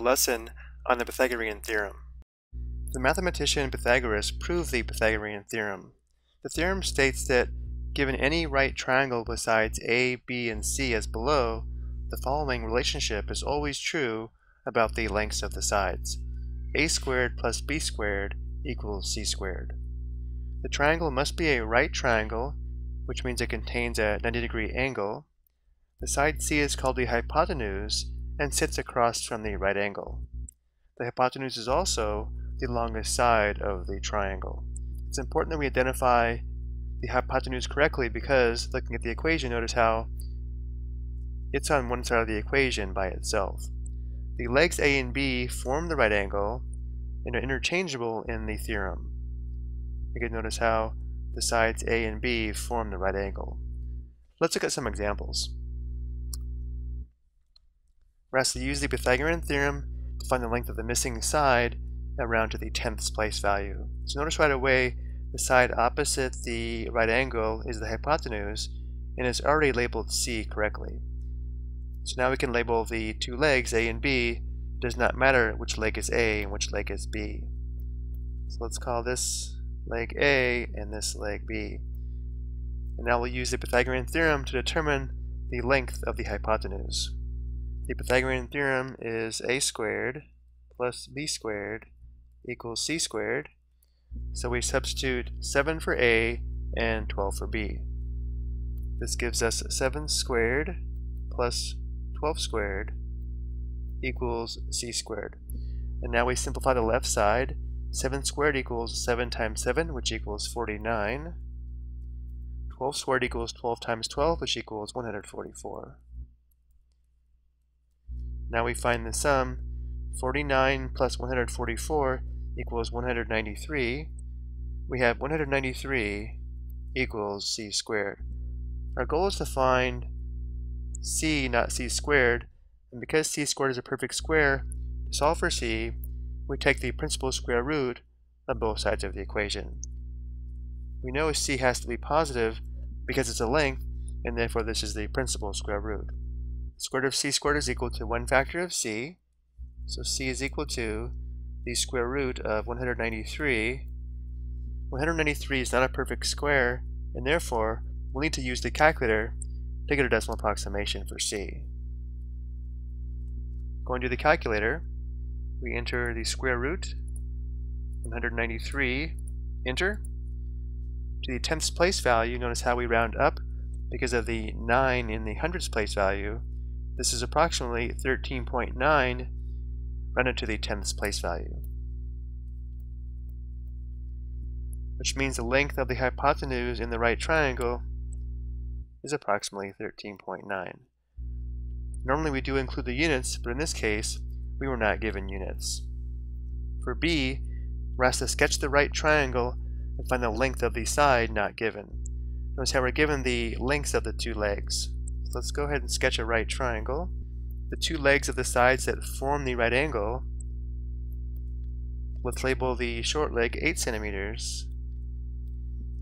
lesson on the Pythagorean theorem. The mathematician Pythagoras proved the Pythagorean theorem. The theorem states that given any right triangle besides A, B, and C as below, the following relationship is always true about the lengths of the sides. A squared plus B squared equals C squared. The triangle must be a right triangle, which means it contains a 90 degree angle. The side C is called the hypotenuse and sits across from the right angle. The hypotenuse is also the longest side of the triangle. It's important that we identify the hypotenuse correctly because looking at the equation, notice how it's on one side of the equation by itself. The legs A and B form the right angle and are interchangeable in the theorem. Can notice how the sides A and B form the right angle. Let's look at some examples. We're asked to use the Pythagorean theorem to find the length of the missing side around to the tenths place value. So notice right away the side opposite the right angle is the hypotenuse and it's already labeled C correctly. So now we can label the two legs A and B. It does not matter which leg is A and which leg is B. So let's call this leg A and this leg B. And now we'll use the Pythagorean theorem to determine the length of the hypotenuse. The Pythagorean theorem is a squared plus b squared equals c squared. So we substitute 7 for a and 12 for b. This gives us 7 squared plus 12 squared equals c squared. And now we simplify the left side. 7 squared equals 7 times 7, which equals 49. 12 squared equals 12 times 12, which equals 144. Now we find the sum. 49 plus 144 equals 193. We have 193 equals c squared. Our goal is to find c, not c squared, and because c squared is a perfect square, to solve for c, we take the principal square root of both sides of the equation. We know c has to be positive because it's a length, and therefore this is the principal square root square root of c squared is equal to 1 factor of c. So c is equal to the square root of 193. 193 is not a perfect square, and therefore we'll need to use the calculator to get a decimal approximation for c. Going to the calculator, we enter the square root, 193, enter. To the tenths place value, notice how we round up because of the 9 in the hundredths place value. This is approximately 13.9 rounded to the tenths place value. Which means the length of the hypotenuse in the right triangle is approximately 13.9. Normally we do include the units, but in this case, we were not given units. For B, we're asked to sketch the right triangle and find the length of the side not given. Notice how we're given the lengths of the two legs. Let's go ahead and sketch a right triangle. The two legs of the sides that form the right angle, let's label the short leg 8 centimeters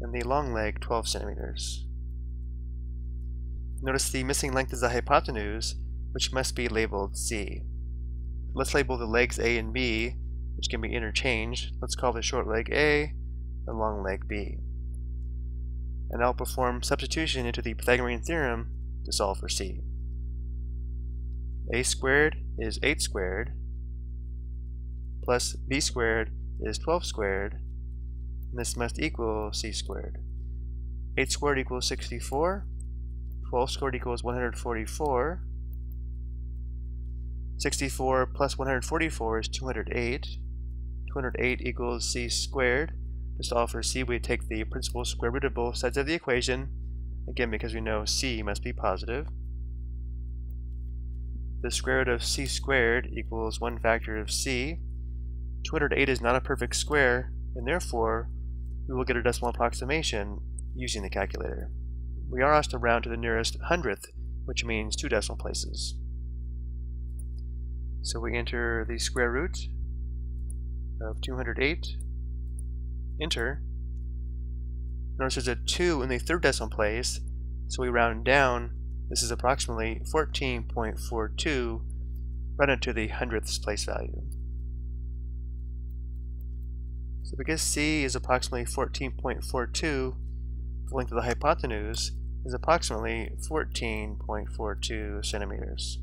and the long leg 12 centimeters. Notice the missing length is the hypotenuse, which must be labeled C. Let's label the legs A and B, which can be interchanged. Let's call the short leg A, the long leg B. And I'll perform substitution into the Pythagorean theorem to solve for c. a squared is 8 squared plus b squared is 12 squared. And this must equal c squared. 8 squared equals 64 12 squared equals 144 64 plus 144 is 208 208 equals c squared. To solve for c we take the principal square root of both sides of the equation Again, because we know c must be positive. The square root of c squared equals 1 factor of c. 208 is not a perfect square, and therefore we will get a decimal approximation using the calculator. We are asked to round to the nearest hundredth, which means two decimal places. So we enter the square root of 208, enter, Notice there's a 2 in the third decimal place, so we round down. This is approximately 14.42, run into the hundredths place value. So because C is approximately 14.42, the length of the hypotenuse is approximately 14.42 centimeters.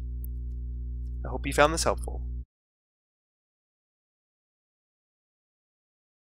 I hope you found this helpful.